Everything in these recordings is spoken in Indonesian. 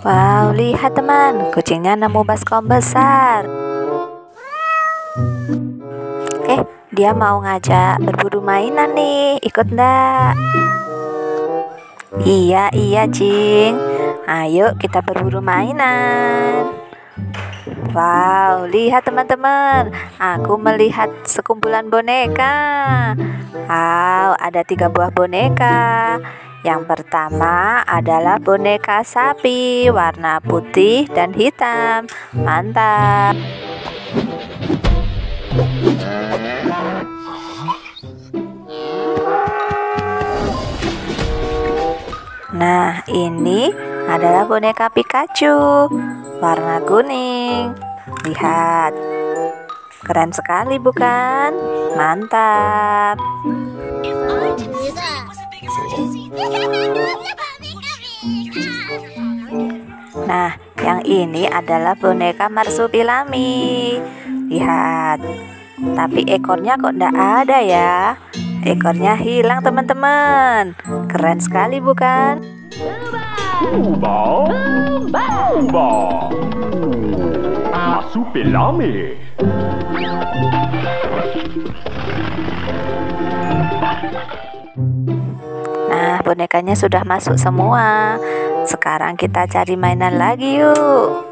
Wow, lihat teman, kucingnya nemu baskom besar. Eh, dia mau ngajak berburu mainan nih, ikut ndak? Iya, iya, Cing. Ayo kita berburu mainan. Wow, lihat teman-teman, aku melihat sekumpulan boneka. Wow, ada tiga buah boneka. Yang pertama adalah boneka sapi warna putih dan hitam. Mantap. Nah, ini adalah boneka Pikachu warna kuning. Lihat, keren sekali, bukan? Mantap. Nah, yang ini adalah boneka marsupilami. Lihat, tapi ekornya kok tidak ada ya? Ekornya hilang, teman-teman. Keren sekali, bukan? Uba, uba, marsupilami. Nah, bonekanya sudah masuk semua. Sekarang kita cari mainan lagi yuk.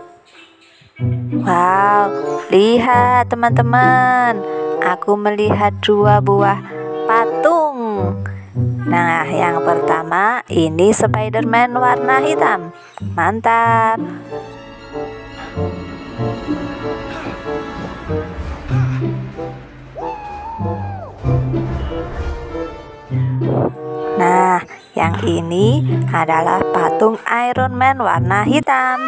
Wow, lihat teman-teman. Aku melihat dua buah patung. Nah, yang pertama ini Spiderman warna hitam. Mantap. Ini adalah patung Iron Man warna hitam.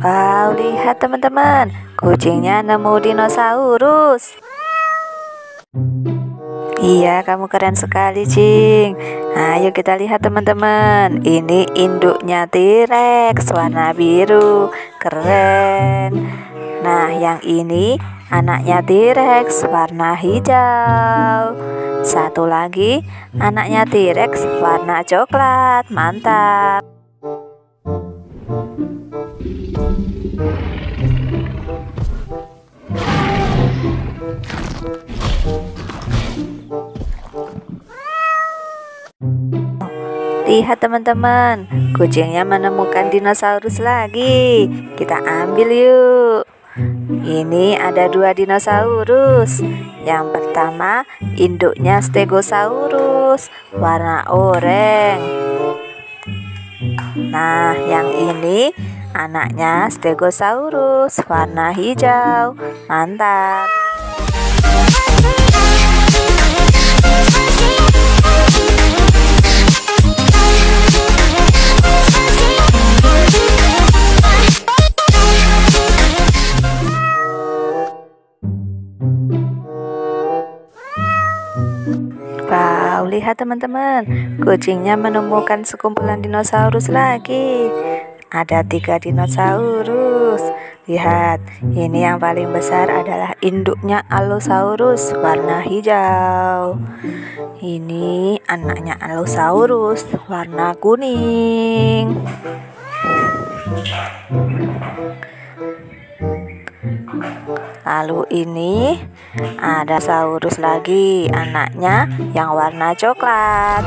Wow, lihat teman-teman, kucingnya nemu dinosaurus. Iya, kamu keren sekali, Cing. Ayo kita lihat teman-teman. Ini induknya T-Rex warna biru. Keren. Nah, yang ini anaknya T-Rex warna hijau. Satu lagi, anaknya T-Rex warna coklat. Mantap. Lihat teman-teman, kucingnya menemukan dinosaurus lagi. Kita ambil yuk. Ini ada dua dinosaurus. Yang pertama, induknya Stegosaurus warna oranye. Nah, yang ini anaknya Stegosaurus warna hijau. Mantap. Lihat teman-teman, kucingnya menemukan sekumpulan dinosaurus lagi. Ada tiga dinosaurus. Lihat, ini yang paling besar adalah induknya Allosaurus warna hijau. Ini anaknya Allosaurus warna kuning. Lalu ini ada saurus lagi, anaknya yang warna coklat.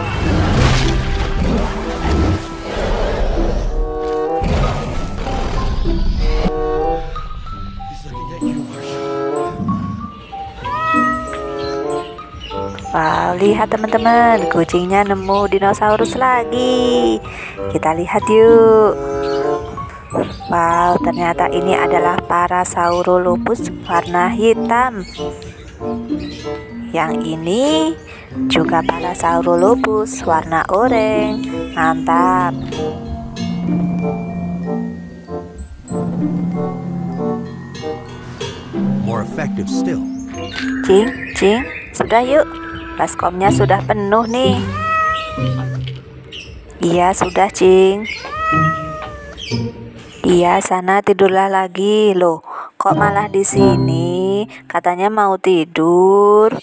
Wow, lihat teman-teman, kucingnya nemu dinosaurus lagi. Kita lihat yuk. Wow, ternyata ini adalah Parasaurolophus warna hitam. Yang ini juga Parasaurolophus warna oranye. Mantap. More effective still. Cing, cing, sudah yuk. Baskomnya sudah penuh nih. Iya, sudah, Cing. Iya, sana tidurlah lagi. Loh, kok malah di sini? Katanya mau tidur.